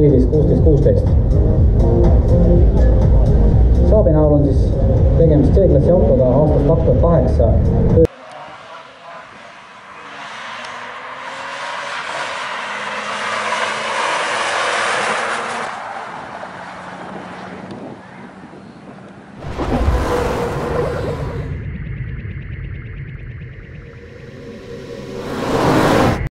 neliteist, kuusteist, kuusteist. Saabi näol on siis tegemist C-klassi autoga aastast kaks tuhat kaheksa.